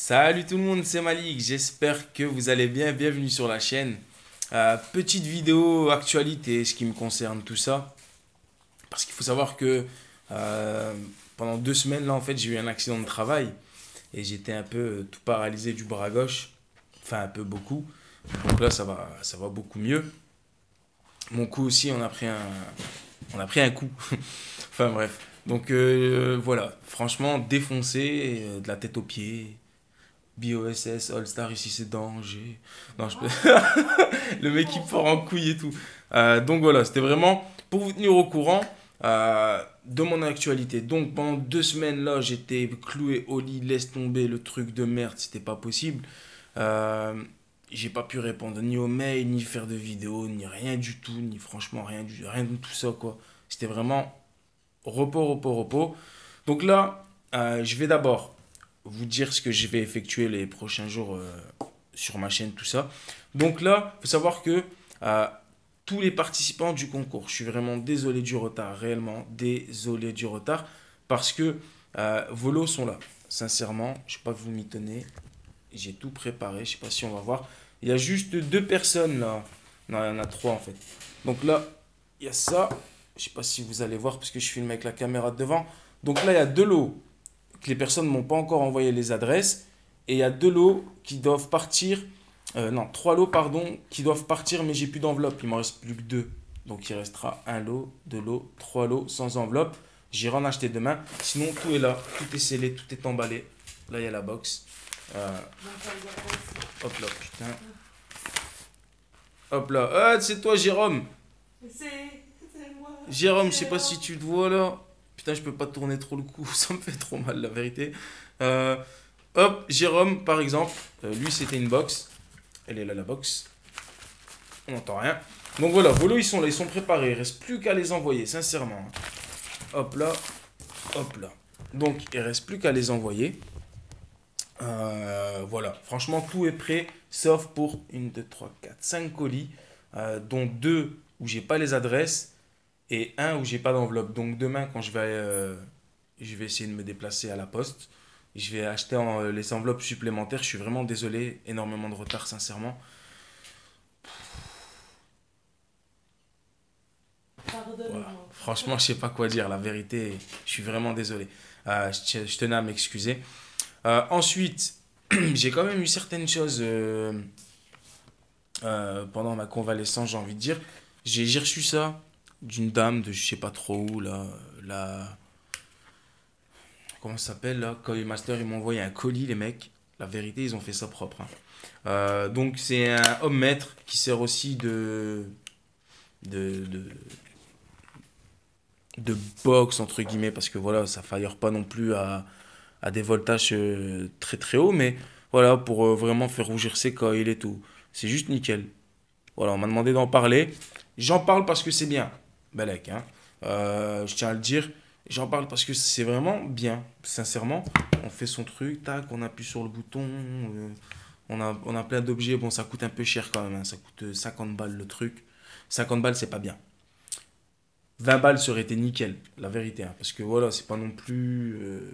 Salut tout le monde, c'est Malik, j'espère que vous allez bien, bienvenue sur la chaîne. Euh, petite vidéo actualité, ce qui me concerne, tout ça. Parce qu'il faut savoir que euh, pendant deux semaines, là, en fait, j'ai eu un accident de travail. Et j'étais un peu tout paralysé du bras gauche. Enfin, un peu beaucoup. Donc là, ça va, ça va beaucoup mieux. Mon cou aussi, on a pris un, coup. enfin bref. Donc euh, voilà, franchement, défoncé, euh, de la tête aux pieds. BOSS, All Star, ici c'est danger. Non, je peux... Le mec il part en couille et tout. Euh, donc voilà, c'était vraiment pour vous tenir au courant de mon actualité. Donc pendant deux semaines là, j'étais cloué au lit, laisse tomber le truc de merde, c'était pas possible. j'ai pas pu répondre ni aux mails, ni faire de vidéos, ni rien du tout, ni franchement rien, du, rien de tout ça quoi. C'était vraiment repos, repos, repos. Donc là, euh, je vais d'abord vous dire ce que je vais effectuer les prochains jours euh, sur ma chaîne, tout ça. Donc là, il faut savoir que euh, tous les participants du concours, je suis vraiment désolé du retard, réellement désolé du retard, parce que vos lots sont là. Sincèrement, je ne sais pas vous m'y tenez. J'ai tout préparé, je ne sais pas si on va voir. Il y a juste deux personnes là. Non, il y en a trois en fait. Donc là, il y a ça, je sais pas si vous allez voir parce que je filme avec la caméra devant. Donc là, il y a deux lots que les personnes ne m'ont pas encore envoyé les adresses. Et il y a deux lots qui doivent partir. Euh, non, trois lots, pardon, qui doivent partir, mais j'ai plus d'enveloppe. Il m'en reste plus que deux. Donc il restera un lot, deux lots, trois lots sans enveloppe. J'irai en acheter demain. Sinon, tout est là. Tout est scellé, tout est emballé. Là, il y a la box. Euh, hop là, putain. Hop là. Ah, c'est toi, Jérôme. C'est. Jérôme, je sais pas si tu te vois là. Putain, je peux pas tourner trop le cou, ça me fait trop mal la vérité. Euh, hop, Jérôme par exemple, euh, lui c'était une box. Elle est là la box. On n'entend rien. Donc voilà, vos ils sont là, ils sont préparés. Il reste plus qu'à les envoyer, sincèrement. Hop là, hop là. Donc il reste plus qu'à les envoyer. Euh, voilà, franchement tout est prêt, sauf pour 1, 2, 3, 4, 5 colis, dont deux où j'ai pas les adresses et un où j'ai pas d'enveloppe. Donc demain, quand je vais, euh, je vais essayer de me déplacer à la poste, je vais acheter en, euh, les enveloppes supplémentaires. Je suis vraiment désolé, énormément de retard, sincèrement. Franchement, je sais pas quoi dire. La vérité, je suis vraiment désolé. Euh, je, tenais à m'excuser. ensuite, j'ai quand même eu certaines choses pendant ma convalescence, j'ai envie de dire. J'ai reçu ça d'une dame de je sais pas trop où, là. La... Comment ça s'appelle, là Coil Master, ils m'ont envoyé un colis, les mecs. La vérité, ils ont fait ça propre. Hein. Euh, donc, c'est un homme maître qui sert aussi de. de. de, de box, entre guillemets, parce que voilà, ça faillère pas non plus à, à des voltages euh, très très hauts, mais voilà, pour euh, vraiment faire rougir ses coils et tout. C'est juste nickel. Voilà, on m'a demandé d'en parler. J'en parle parce que c'est bien. Balek. Hein. Euh, je tiens à le dire. J'en parle parce que c'est vraiment bien, sincèrement. On fait son truc, tac, on appuie sur le bouton. Euh, on, a, on a plein d'objets. Bon, ça coûte un peu cher quand même. Hein. Ça coûte 50 balles le truc. 50 balles, c'est pas bien. 20 balles serait été nickel, la vérité. Hein, parce que voilà, c'est pas non plus. Euh,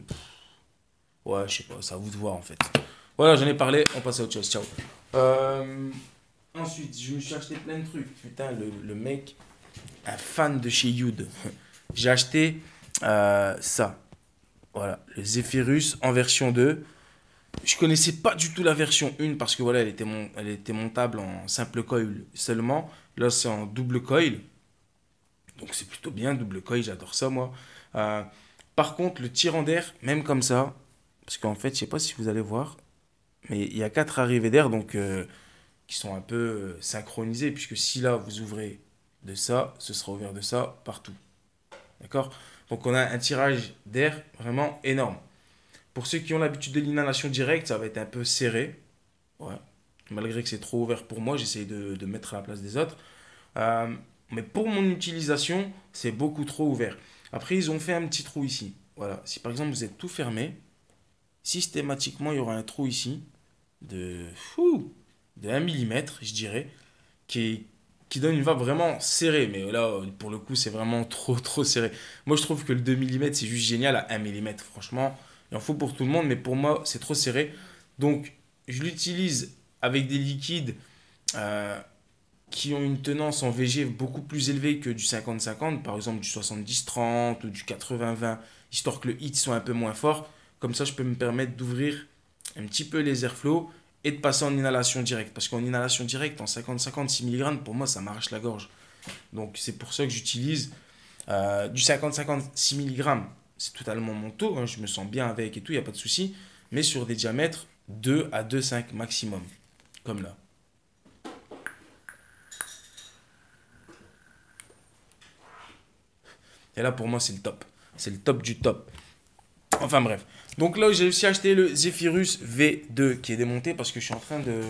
ouais, je sais pas, ça vous de voir en fait. Voilà, j'en ai parlé, on passe à autre chose. Ciao. ensuite, je me suis acheté plein de trucs. Putain, le, le mec, un fan de chez Yud. J'ai acheté euh, ça. Voilà, le Zephyrus en version 2. Je connaissais pas du tout la version 1 parce que voilà, elle était, mon, elle était montable en simple coil seulement. Là, c'est en double coil. Donc c'est plutôt bien, double coil, j'adore ça moi. Euh, par contre, le tirant d'air, même comme ça, parce qu'en fait, je sais pas si vous allez voir, mais il y a quatre arrivées d'air donc euh, qui sont un peu synchronisées, puisque si là vous ouvrez de ça, ce sera ouvert de ça partout. D'accord? Donc on a un tirage d'air vraiment énorme. Pour ceux qui ont l'habitude de l'inhalation directe, ça va être un peu serré. Ouais. Malgré que c'est trop ouvert pour moi, j'essaye de, de, mettre à la place des autres. Euh, mais pour mon utilisation, c'est beaucoup trop ouvert. Après, ils ont fait un petit trou ici. Voilà. Si par exemple vous êtes tout fermé, systématiquement, il y aura un trou ici de, fou, de 1 mm, je dirais, qui est, qui donne une vape vraiment serrée. Mais là, pour le coup, c'est vraiment trop, trop serré. Moi, je trouve que le 2 mm, c'est juste génial à 1 mm. Franchement, il en faut pour tout le monde, mais pour moi, c'est trop serré. Donc, je l'utilise avec des liquides euh, qui ont une tenance en VG beaucoup plus élevée que du 50-50, par exemple du 70-30 ou du 80-20, histoire que le hit soit un peu moins fort. Comme ça, je peux me permettre d'ouvrir un petit peu les airflows et de passer en inhalation directe. Parce qu'en inhalation directe, en 50-50, 6 mg, pour moi, ça m'arrache la gorge. Donc, c'est pour ça que j'utilise euh, du 50-50, 6 mg. C'est totalement mon taux, hein, je me sens bien avec et tout, il n'y a pas de souci. Mais sur des diamètres 2 à 2,5 maximum, comme là. Et là, pour moi, c'est le top. C'est le top du top. Enfin bref. Donc là, j'ai aussi acheté le Zephyrus V2 qui est démonté parce que je suis en train de,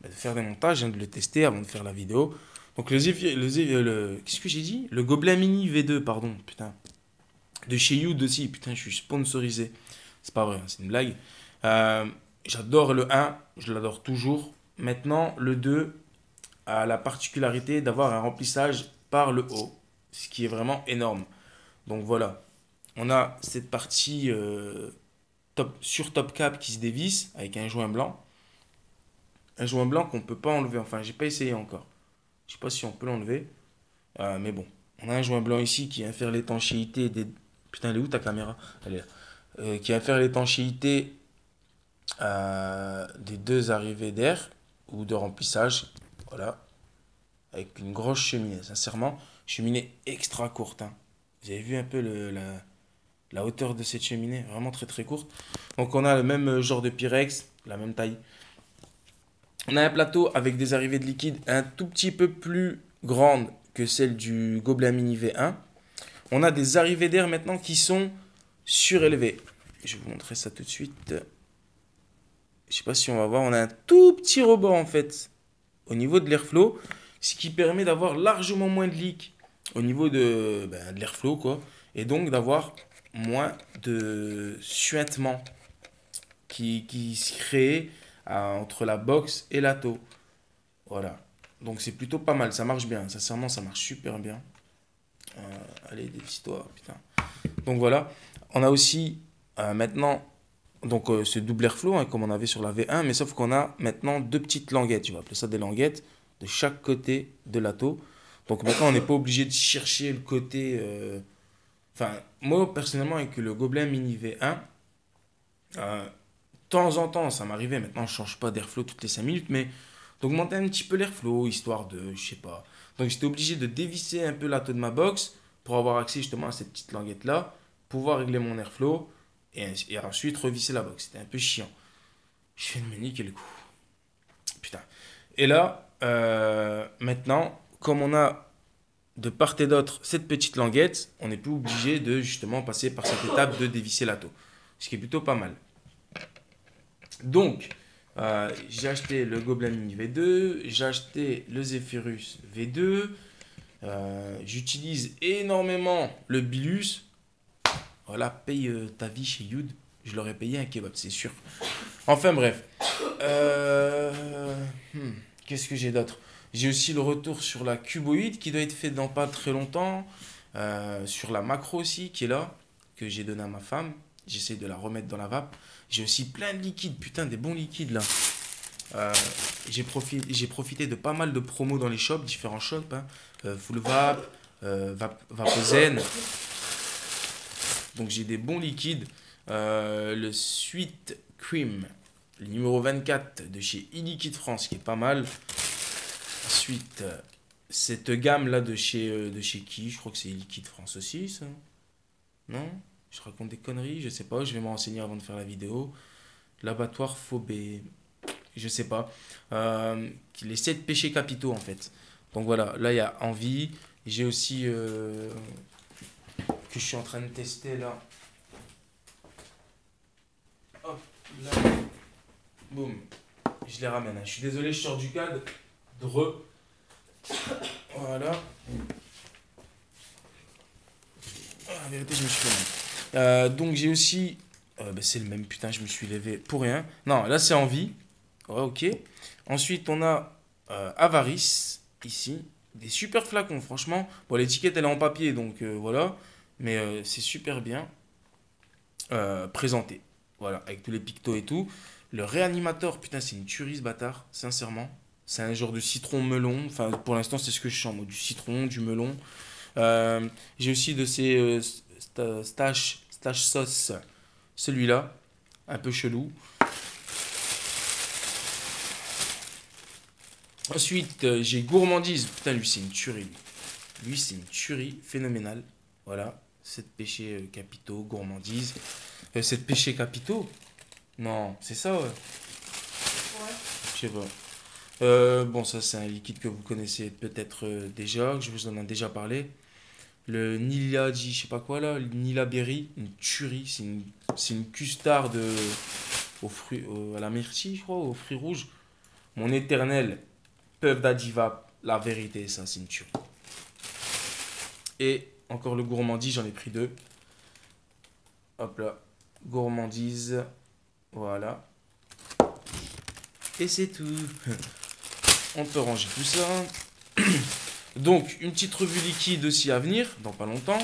bah, faire des montages, de le tester avant de faire la vidéo. Donc le Zephyrus, le qu'est-ce que j'ai dit? Le Gobelin Mini V2, pardon, putain. De chez Youd aussi, putain, je suis sponsorisé. C'est pas vrai, hein, c'est une blague. Euh, j'adore le 1, je l'adore toujours. Maintenant, le 2 a la particularité d'avoir un remplissage par le haut ce qui est vraiment énorme. Donc voilà, on a cette partie euh, sur top cap qui se dévisse avec un joint blanc. Un joint blanc qu'on ne peut pas enlever, enfin j'ai pas essayé encore. Je sais pas si on peut l'enlever, euh, mais bon. On a un joint blanc ici qui vient faire l'étanchéité des... Putain, elle est où ta caméra? Elle est là. Euh, qui vient faire l'étanchéité des deux arrivées d'air ou de remplissage. Voilà. Avec une grosse cheminée, sincèrement cheminée extra courte. Hein. Vous avez vu un peu le, la, la, hauteur de cette cheminée Vraiment très très courte. Donc on a le même genre de Pyrex, la même taille. On a un plateau avec des arrivées de liquide un tout petit peu plus grandes que celle du Gobelin Mini V1. On a des arrivées d'air maintenant qui sont surélevées. Je vais vous montrer ça tout de suite. Je sais pas si on va voir. On a un tout petit rebord en fait au niveau de l'airflow, ce qui permet d'avoir largement moins de leak au niveau de, ben, de l'airflow. Et donc d'avoir moins de suintement qui, qui se crée euh, entre la box et la taux. Voilà. Donc c'est plutôt pas mal, ça marche bien. Sincèrement, ça marche super bien. Euh, allez, des histoires, putain. Donc voilà. On a aussi euh, maintenant donc ce double airflow hein, comme on avait sur la V1, mais sauf qu'on a maintenant deux petites languettes. Tu vas appeler ça des languettes de chaque côté de la. Donc maintenant, on n'est pas obligé de chercher le côté. Enfin, moi personnellement, avec le Gobelin Mini V1, euh, de temps en temps, ça m'arrivait. Maintenant, je change pas d'airflow toutes les 5 minutes, mais d'augmenter un petit peu l'airflow, histoire de. Je sais pas. Donc j'étais obligé de dévisser un peu la taux de ma box pour avoir accès justement à cette petite languette là, pouvoir régler mon airflow et, ensuite revisser la box. C'était un peu chiant. Je fais de me niquer le coup. Putain. Et là, euh, maintenant, comme on a de part et d'autre cette petite languette, on n'est plus obligé de justement passer par cette étape de dévisser la taux. Ce qui est plutôt pas mal. Donc, euh, j'ai acheté le Gobelin Mini V2, j'ai acheté le Zephyrus V2, euh, j'utilise énormément le Bilus. Voilà, paye euh, ta vie chez Youd. Je l'aurais payé un kebab, c'est sûr. Enfin bref. Hmm, qu'est-ce que j'ai d'autre? J'ai aussi le retour sur la cuboïde qui doit être fait dans pas très longtemps. Euh, sur la macro aussi qui est là, que j'ai donné à ma femme. J'essaie de la remettre dans la vape. J'ai aussi plein de liquides, putain, des bons liquides là. Euh, j'ai profité, profité de pas mal de promos dans les shops, différents shops. Hein. Euh, full Vape, Vap, Vapozen. Donc j'ai des bons liquides. le Sweet Cream, le numéro 24 de chez e France qui est pas mal. Ensuite, euh, cette gamme-là de chez, euh, de chez qui? Je crois que c'est Liquide France aussi, ça. Non? Je raconte des conneries, je sais pas, je vais me renseigner avant de faire la vidéo. L'abattoir Phobé, je sais pas. Euh, les 7 péchés capitaux, en fait. Donc voilà, là, il y a envie. J'ai aussi... que je suis en train de tester, là. Hop, là. Boum. Je les ramène. Hein. Je suis désolé, je sors du cadre. Re. Voilà. Ah, vérité, je me suis euh, donc j'ai aussi... Euh, bah, c'est le même, putain, je me suis levé pour rien. Non, là c'est en vie. ok. Ensuite, on a euh, Avarice, ici. Des super flacons, franchement. Bon, l'étiquette, elle est en papier, donc voilà. Mais c'est super bien présenté. Voilà, avec tous les pictos et tout. Le réanimateur, putain, c'est une tuerie ce bâtard, sincèrement. C'est un genre de citron melon. Enfin, pour l'instant, c'est ce que je sens, moi. Du citron, du melon. Euh, j'ai aussi de ces euh, stash, stash sauce. Celui-là, un peu chelou. Ensuite, euh, j'ai gourmandise. Putain, lui, c'est une tuerie. Lui, c'est une tuerie phénoménale. Voilà. 7 péchés capitaux, gourmandise. 7 péchés capitaux? Non, c'est ça, ouais. Ouais. Je sais pas. Euh, bon, ça, c'est un liquide que vous connaissez peut-être euh, déjà, que je vous en ai déjà parlé. Le Nila, je sais pas quoi là, le Nila Berry, une tuerie, c'est une, une custarde euh, aux fruits, à la myrtille, je crois, aux fruits rouges. Mon éternel peuple d'Adiva, la vérité, ça, c'est une tuerie. Et encore le gourmandise, j'en ai pris deux. Hop là, gourmandise, voilà. Et c'est tout. On peut ranger tout ça. Donc, une petite revue liquide aussi à venir, dans pas longtemps.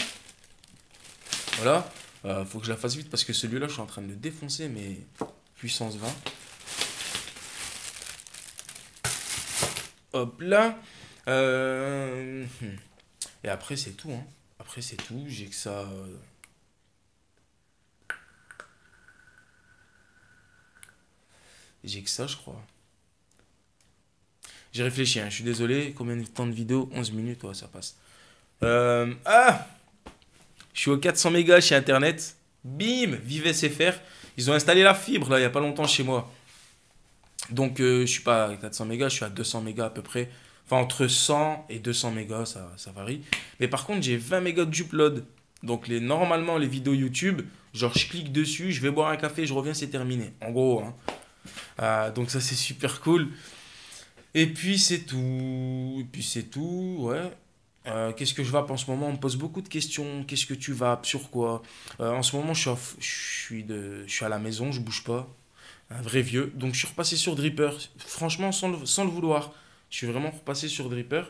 Voilà. Euh, faut que je la fasse vite parce que celui-là, je suis en train de le défoncer, mais puissance 20. Hop là. Euh, et après, c'est tout. Hein. Après, c'est tout. J'ai que ça. Euh, j'ai que ça, je crois. J'ai réfléchi, hein. je suis désolé. Combien de temps de vidéo? 11 minutes, ouais, ça passe. Euh, ah Je suis au 400 mégas chez Internet. Bim Vive SFR. Ils ont installé la fibre, là, il n'y a pas longtemps chez moi. Donc, euh, je suis pas à 400 mégas, je suis à 200 mégas à peu près. Enfin, entre 100 et 200 mégas, ça, varie. Mais par contre, j'ai 20 mégas d'upload. Donc, les, normalement, les vidéos YouTube, genre, je clique dessus, je vais boire un café, je reviens, c'est terminé. En gros, hein. Euh, donc ça, c'est super cool. Et puis c'est tout. Et puis c'est tout, ouais. Euh, qu'est-ce que je vape en ce moment? On me pose beaucoup de questions. Qu'est-ce que tu vapes? Sur quoi? Euh, En ce moment, je suis, de, je suis à la maison, je bouge pas. Un vrai vieux. Donc je suis repassé sur Dripper. Franchement, sans le, sans le vouloir. Je suis vraiment repassé sur Dripper.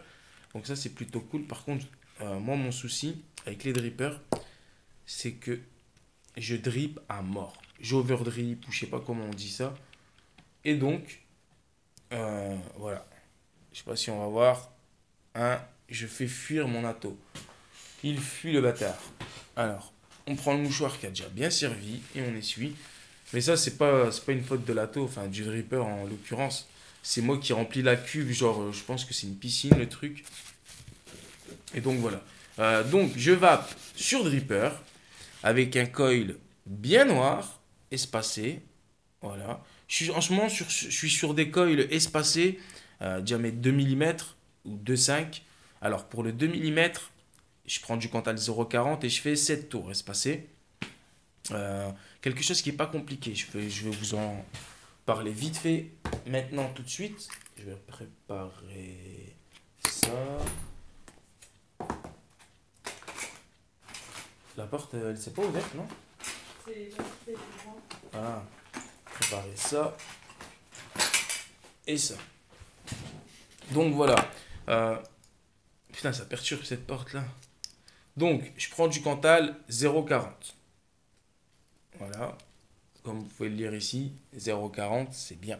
Donc ça, c'est plutôt cool. Par contre, euh, moi, mon souci avec les drippers, c'est que je drip à mort. J'overdrip, ou je sais pas comment on dit ça. Et donc, euh, voilà. Je sais pas si on va voir. Hein, je fais fuir mon ato. Il fuit le bâtard. Alors, on prend le mouchoir qui a déjà bien servi et on essuie. Mais ça, c'est pas, pas une faute de l'ato, enfin du dripper en l'occurrence. C'est moi qui remplis la cuve, genre, euh, je pense que c'est une piscine le truc. Et donc voilà. Euh, donc je vape sur dripper avec un coil bien noir, espacé. Voilà. Je suis, en ce moment, sur, je suis sur des coils espacés, euh, diamètre 2 mm ou 2,5. Alors pour le 2 mm, je prends du Cantal 0,40 et je fais 7 tours espacés. Euh, quelque chose qui n'est pas compliqué. Je vais, je vais vous en parler vite fait maintenant tout de suite. Je vais préparer ça. La porte, elle s'est pas ouverte, non? C'est Ah préparer ça et ça. Donc voilà. Euh, putain, ça perturbe cette porte-là. Donc, je prends du Cantal 0,40. Voilà. Comme vous pouvez le lire ici, 0,40, c'est bien.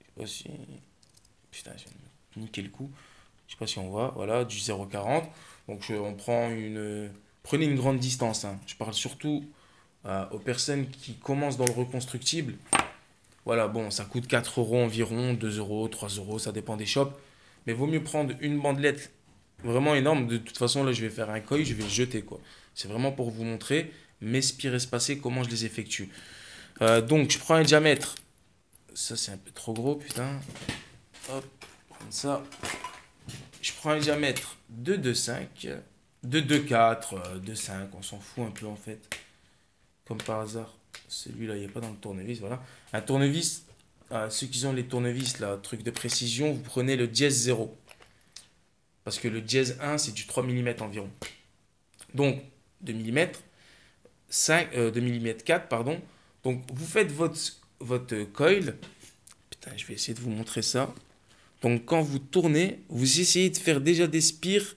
Je sais pas si... Putain, j'ai niqué le coup. Je sais pas si on voit. Voilà, du 0,40. Donc, on prend une... Prenez une grande distance. Hein. Je parle surtout euh, aux personnes qui commencent dans le reconstructible. Voilà, bon, ça coûte 4 euros environ, 2 euros, 3 euros, ça dépend des shops. Mais vaut mieux prendre une bandelette vraiment énorme. De toute façon, là, je vais faire un coil, je vais jeter, quoi. C'est vraiment pour vous montrer mes spires espacées, comment je les effectue. Euh, donc, je prends un diamètre. Ça, c'est un peu trop gros, putain. Hop, comme ça. Je prends un diamètre de 2,5, de 2,4, 2,5, on s'en fout un peu en fait. Comme par hasard. Celui-là, il n'y a pas dans le tournevis, voilà. Un tournevis, ceux qui ont les tournevis, là, truc de précision, vous prenez le dièse 0. Parce que le dièse 1, c'est du 3 mm environ. Donc, 2 mm, 5, 2 mm 4, pardon. Donc, vous faites votre, votre coil. Putain, je vais essayer de vous montrer ça. Donc, quand vous tournez, vous essayez de faire déjà des spires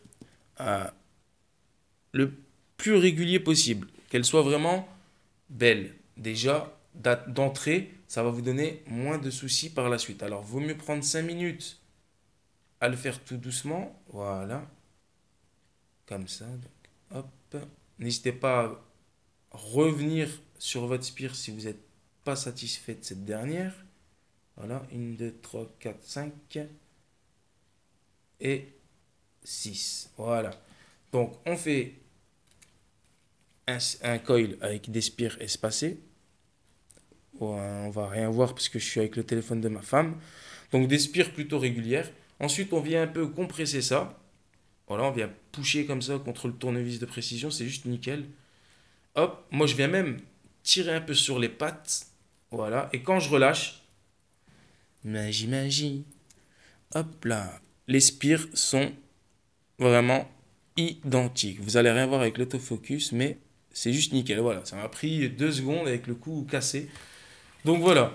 le plus régulier possible. Qu'elles soient vraiment belles déjà d'entrée, ça va vous donner moins de soucis par la suite. Alors, vaut mieux prendre 5 minutes à le faire tout doucement. Voilà. Comme ça. hop. N'hésitez pas à revenir sur votre spire si vous n'êtes pas satisfait de cette dernière. Voilà. 1, 2, 3, 4, 5. Et 6. Voilà. Donc, on fait un coil avec des spires espacées. On va rien voir parce que je suis avec le téléphone de ma femme. Donc, des spires plutôt régulières. Ensuite, on vient un peu compresser ça. Voilà, on vient toucher comme ça contre le tournevis de précision, c'est juste nickel. Hop, moi je viens même tirer un peu sur les pattes. Voilà, et quand je relâche, magie, magie. Hop là, les spires sont vraiment identiques. Vous allez rien voir avec l'autofocus, mais c'est juste nickel. Voilà, ça m'a pris deux secondes avec le cou cassé. Donc voilà.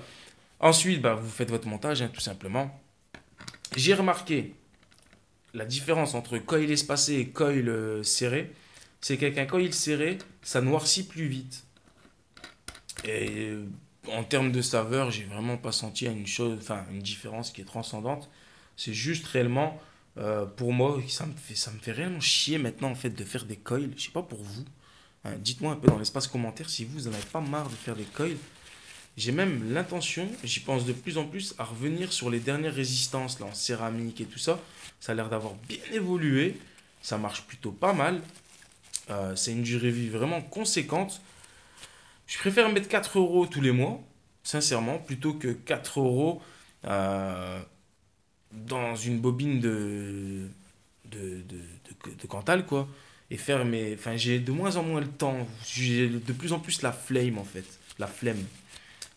Ensuite, bah, vous faites votre montage, hein, tout simplement. J'ai remarqué la différence entre coil espacé et coil euh, serré. C'est qu'avec un coil serré, ça noircit plus vite. Et euh, en termes de saveur, j'ai vraiment pas senti une, différence qui est transcendante. C'est juste réellement, euh, pour moi, ça me, fait, ça réellement chier maintenant en fait de faire des coils. Je sais pas pour vous. Hein, dites-moi un peu dans l'espace commentaire si vous en avez pas marre de faire des coils. J'ai même l'intention, j'y pense de plus en plus, à revenir sur les dernières résistances là, en céramique et tout ça. Ça a l'air d'avoir bien évolué. Ça marche plutôt pas mal. Euh, c'est une durée vie vraiment conséquente. Je préfère mettre 4 euros tous les mois, sincèrement, plutôt que 4 euros euh, dans une bobine de, de, de, de, Cantal, quoi. Et faire mes. Enfin, j'ai de moins en moins le temps. J'ai de plus en plus la flemme, en fait. La flemme.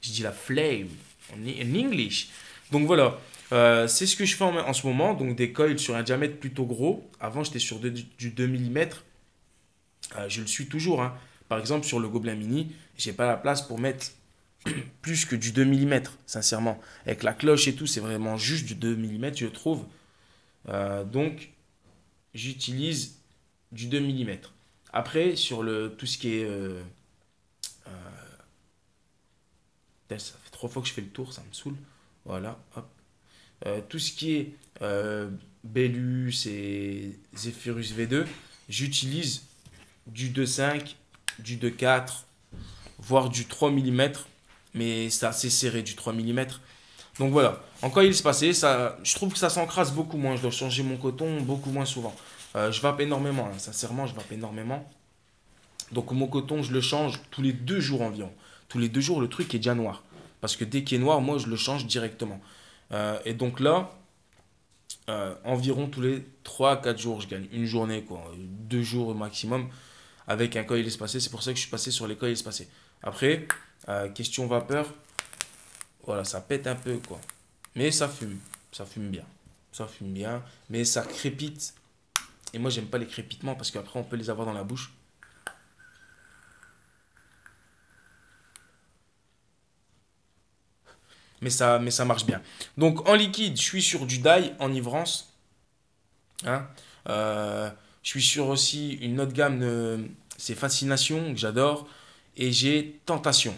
Je dis la flame en, English. Donc voilà, euh, c'est ce que je fais en, ce moment. Donc des coils sur un diamètre plutôt gros. Avant, j'étais sur du 2 mm. Euh, je le suis toujours. Hein. Par exemple, sur le Gobelin Mini, j'ai pas la place pour mettre plus que du 2 mm, sincèrement. Avec la cloche et tout, c'est vraiment juste du 2 mm, je trouve. Euh, donc, j'utilise du 2 mm. Après, sur le, tout ce qui est ça fait trois fois que je fais le tour, ça me saoule. Voilà, hop. Euh, tout ce qui est euh, Bellus et Zephyrus V2, j'utilise du 2.5, du 2.4, voire du 3 mm, mais c'est assez serré du 3 mm. Donc voilà, encore il se passait, ça, je trouve que ça s'encrasse beaucoup moins, je dois changer mon coton beaucoup moins souvent. Euh, je vape énormément, hein. sincèrement, je vape énormément. Donc mon coton, je le change tous les deux jours environ tous les deux jours, le truc est déjà noir. Parce que dès qu'il est noir, moi, je le change directement. Euh, et donc là, euh, environ tous les 3-4 jours, je gagne une journée, quoi, deux jours au maximum, avec un coil espacé. C'est pour ça que je suis passé sur les coils espacés. Après, euh, question vapeur, voilà, ça pète un peu, quoi. Mais ça fume, ça fume bien. Ça fume bien, mais ça crépite. Et moi, j'aime pas les crépitements parce qu'après, on peut les avoir dans la bouche. Mais ça, mais ça marche bien. Donc en liquide, je suis sur du die enivrance. Hein euh, je suis sur aussi une autre gamme, c'est Fascination, que j'adore. Et j'ai Tentation,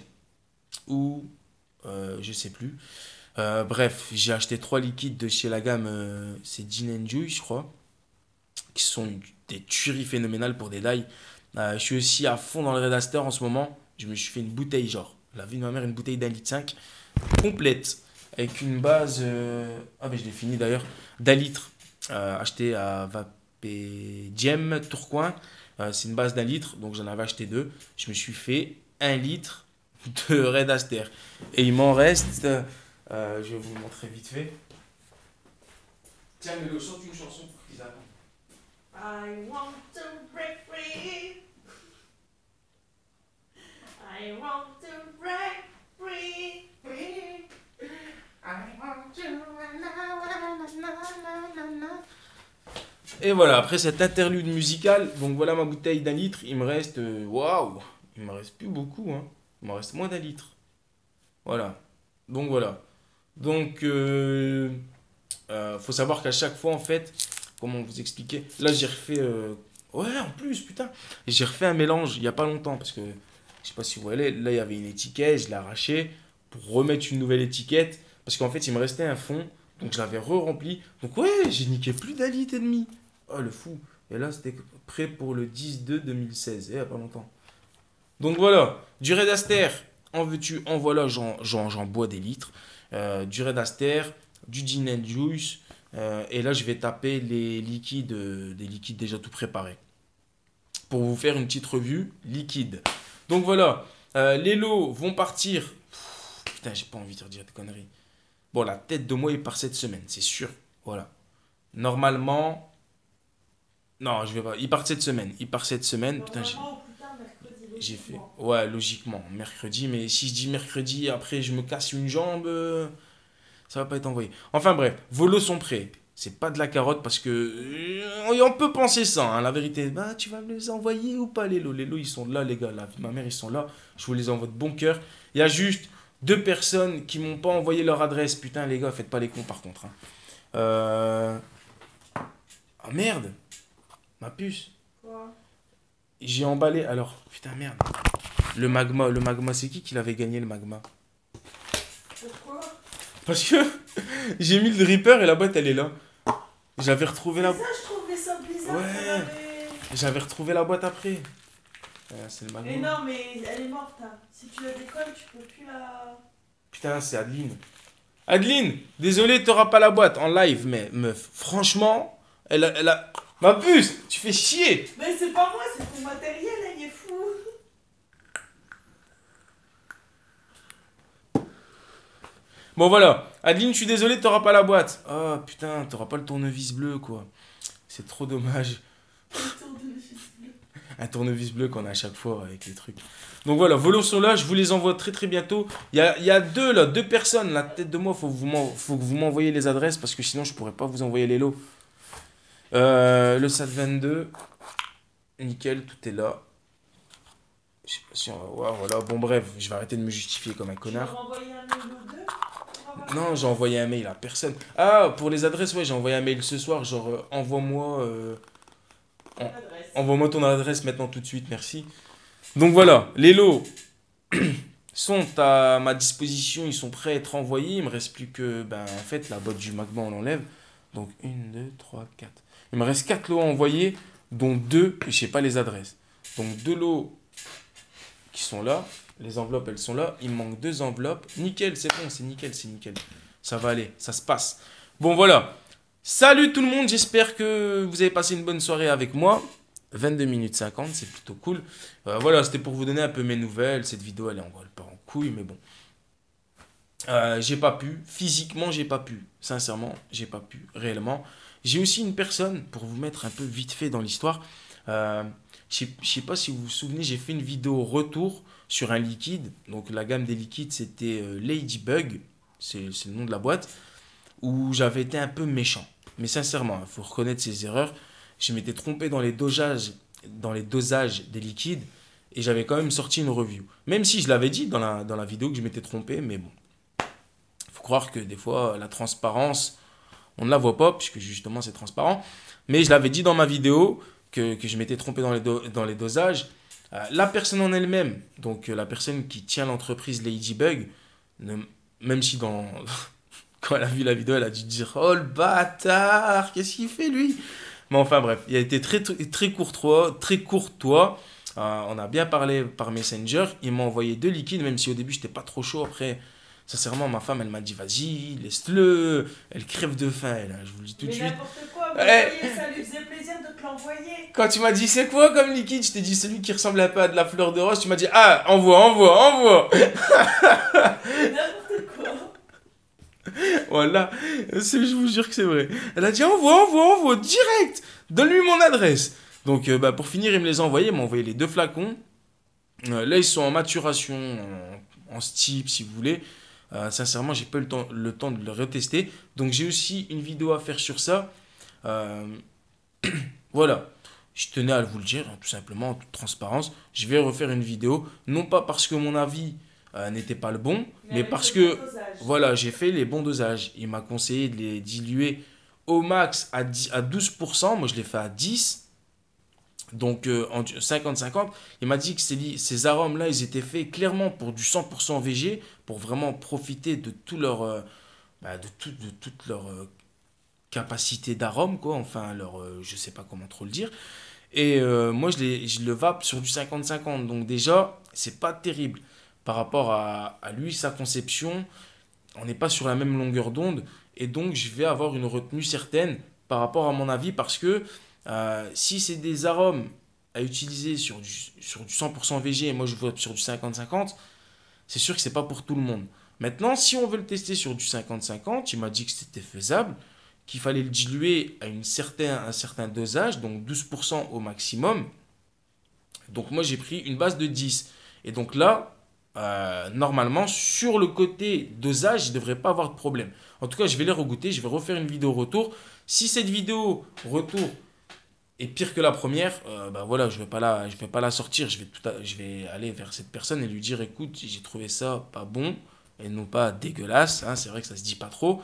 ou euh, je sais plus. Euh, bref, j'ai acheté trois liquides de chez la gamme, c'est Gin Joy, je crois, qui sont des tueries phénoménales pour des die. je suis aussi à fond dans le Redaster en ce moment. Je me suis fait une bouteille, genre, la vie de ma mère, une bouteille d'un litre 5 complète avec une base, euh, ah ben je l'ai fini d'ailleurs, d'un litre euh, acheté à Vapé Diem Tourcoing. Euh, c'est une base d'un litre, donc j'en avais acheté deux. Je me suis fait un litre de Red Aster. Et il m'en reste, je vais vous le montrer vite fait. Tiens, mais le chante une chanson pour qu'ils attendent. I want to break free. I want to break free. Et voilà, après cette interlude musicale, donc voilà ma bouteille d'un litre, il me reste, euh, waouh, il me reste plus beaucoup, hein. il me reste moins d'un litre. Voilà, donc voilà. Donc, euh, euh, faut savoir qu'à chaque fois, en fait, comment vous expliquer, là j'ai refait, ouais, en plus, putain, j'ai refait un mélange il n'y a pas longtemps, parce que Je sais pas si vous voyez, là, il y avait une étiquette, je l'ai arraché pour remettre une nouvelle étiquette. Parce qu'en fait, il me restait un fond, donc je l'avais re-rempli. Donc ouais, j'ai niqué plus d'un et demi. Oh, le fou. Et là, c'était prêt pour le 10-2-2016, il n'y a pas longtemps. Donc voilà, du Red Aster, en veux-tu, en voilà, j'en bois des litres. Euh, du Red Aster, du Gin Juice, euh, et là, je vais taper les liquides, euh, des liquides déjà tout préparés. Pour vous faire une petite revue liquide. Donc voilà, les lots vont partir. putain, j'ai pas envie de dire des conneries. Bon, la tête de moi, il part cette semaine, c'est sûr. Voilà. Normalement. Non, je vais pas. Il part cette semaine. Il part cette semaine. Putain, j'ai. J'ai fait. Ouais, logiquement, mercredi. Mais si je dis mercredi, après je me casse une jambe, euh, ça va pas être envoyé. Enfin bref, vos lots sont prêts. C'est pas de la carotte parce que. Euh, on peut penser ça, hein, la vérité. Bah, tu vas me les envoyer ou pas, les lots? Les lots, ils sont là, les gars. La ma mère, ils sont là. Je vous les envoie de bon cœur. Il y a juste deux personnes qui m'ont pas envoyé leur adresse. Putain, les gars, faites pas les cons par contre. Hein. Euh... Ah merde Ma puce. Quoi? J'ai emballé. Alors, putain, merde. Le magma, le magma, c'est qui qui l'avait gagné le magma? Pourquoi? Parce que j'ai mis le dripper et la boîte elle est là. J'avais retrouvé la. boîte. ça, je trouvais ça bizarre. Ouais. J'avais retrouvé la boîte après. c'est le magma. Mais non, mais elle est morte. Hein. Si tu la décolles, tu peux plus la. Putain, c'est Adeline. Adeline, désolé, t'auras pas la boîte en live, mais meuf, franchement, elle a, elle a, Ma puce, tu fais chier Mais c'est pas moi, c'est ton matériel, il est fou Bon voilà, Adeline, je suis désolé, t'auras pas la boîte. Oh putain, t'auras pas le tournevis bleu quoi. C'est trop dommage. Un tournevis bleu qu'on a à chaque fois avec les trucs. Donc voilà, vos sont là, je vous les envoie très très bientôt. Il y a, deux là, deux personnes, la tête de moi, faut, faut que vous m'envoyez les adresses parce que sinon je pourrais pas vous envoyer les lots. Euh, le SAT 22, nickel, tout est là. Je sais pas si on va voir, voilà. Bon, bref, je vais arrêter de me justifier comme un connard. Non, j'ai envoyé un mail à personne. Ah, pour les adresses, ouais, j'ai envoyé un mail ce soir, genre, euh, envoie-moi. Euh, envoie-moi ton adresse maintenant tout de suite, merci. Donc voilà, les lots sont à ma disposition, ils sont prêts à être envoyés. Il me reste plus que, ben, en fait, la boîte du magma, on l'enlève. Donc, 1, 2, 3, 4. Il me reste 4 lots à envoyer, dont 2, je sais pas les adresses. Donc 2 lots qui sont là. Les enveloppes, elles sont là. Il manque 2 enveloppes. Nickel, c'est bon, c'est nickel, c'est nickel. Ça va aller, ça se passe. Bon, voilà. Salut tout le monde, j'espère que vous avez passé une bonne soirée avec moi. 22 minutes 50, c'est plutôt cool. Euh, voilà, c'était pour vous donner un peu mes nouvelles. Cette vidéo, elle est encore pas en couille, mais bon. Euh, j'ai pas pu. Physiquement, j'ai pas pu. Sincèrement, j'ai pas pu. Réellement. J'ai aussi une personne, pour vous mettre un peu vite fait dans l'histoire, euh, je sais pas si vous vous souvenez, j'ai fait une vidéo retour sur un liquide. Donc la gamme des liquides, c'était euh, Ladybug, c'est le nom de la boîte, où j'avais été un peu méchant. Mais sincèrement, il faut reconnaître ses erreurs. Je m'étais trompé dans les dosages, dans les dosages des liquides et j'avais quand même sorti une review. Même si je l'avais dit dans la, dans la vidéo que je m'étais trompé, mais bon. Faut croire que des fois, la transparence, on ne la voit pas, puisque justement c'est transparent. Mais je l'avais dit dans ma vidéo que, que je m'étais trompé dans les, dans les dosages. Euh, la personne en elle-même, donc euh, la personne qui tient l'entreprise Ladybug, même si dans, quand elle a vu la vidéo, elle a dû dire Oh le bâtard, qu'est-ce qu'il fait lui? Mais enfin bref, il a été très, très courtois, très courtois. Euh, on a bien parlé par Messenger. Il m'a envoyé deux liquides, même si au début j'étais pas trop chaud. Après, Sincèrement, ma femme, elle m'a dit vas-y, laisse-le. Elle crève de faim, elle. Hein, je vous le dis tout de suite. quoi, eh. ça lui faisait plaisir Quand tu m'as dit c'est quoi comme liquide, je t'ai dit celui qui ressemble un peu à de la fleur de rose. Tu m'as dit ah, envoie, envoie, envoie. N'importe quoi. Voilà, je vous jure que c'est vrai. Elle a dit envoie, envoie, envoie, direct. Donne-lui mon adresse. Donc, euh, bah, pour finir, il me les a envoyés. Il m'a envoyé les deux flacons. Euh, là, ils sont en maturation, en, en steep, si vous voulez. Euh, sincèrement, j'ai pas eu le temps, le temps de le retester. Donc j'ai aussi une vidéo à faire sur ça. Euh, voilà. Je tenais à vous le dire, hein, tout simplement, en toute transparence. Je vais refaire une vidéo, non pas parce que mon avis euh, n'était pas le bon, mais, parce que voilà, j'ai fait les bons dosages. Il m'a conseillé de les diluer au max à, 10, à 12%. Moi, je l'ai fait à 10. Donc euh, en 50-50, il m'a dit que ces, ces arômes-là, ils étaient faits clairement pour du 100% VG, pour vraiment profiter de tout leur, euh, bah, de, tout, de toute leur euh, capacité d'arôme, quoi. Enfin, leur, euh, je sais pas comment trop le dire. Et euh, moi, je, je le vape sur du 50-50. Donc déjà, c'est pas terrible par rapport à, à lui, sa conception. On n'est pas sur la même longueur d'onde. Et donc, je vais avoir une retenue certaine par rapport à mon avis parce que euh, si c'est des arômes à utiliser sur du, sur du 100% VG et moi je vois sur du 50-50, c'est sûr que c'est pas pour tout le monde. Maintenant, si on veut le tester sur du 50-50, il m'a dit que c'était faisable, qu'il fallait le diluer à une certain, un certain dosage, donc 12% au maximum. Donc moi j'ai pris une base de 10. Et donc là, euh, normalement, sur le côté dosage, il ne devrait pas avoir de problème. En tout cas, je vais les regoûter, je vais refaire une vidéo retour. Si cette vidéo retour est pire que la première, euh, bah voilà, je vais je vais pas la sortir. Je vais, tout à- je vais aller vers cette personne et lui dire, écoute, j'ai trouvé ça pas bon et non pas dégueulasse. hein, c'est vrai que ça se dit pas trop.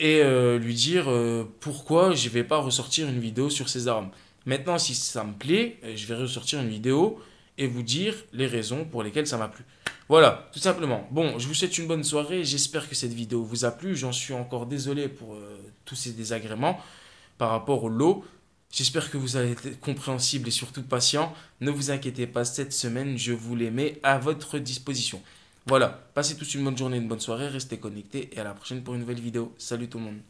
Et euh, lui dire euh, pourquoi je vais pas ressortir une vidéo sur ces armes. Maintenant, si ça me plaît, euh, je vais ressortir une vidéo et vous dire les raisons pour lesquelles ça m'a plu. Voilà, tout simplement. Bon, je vous souhaite une bonne soirée. J'espère que cette vidéo vous a plu. J'en suis encore désolé pour tous ces désagréments par rapport au lot. J'espère que vous avez été compréhensible et surtout patient. Ne vous inquiétez pas, cette semaine, je vous les mets à votre disposition. Voilà, passez tous une bonne journée, une bonne soirée, restez connectés et à la prochaine pour une nouvelle vidéo. Salut tout le monde.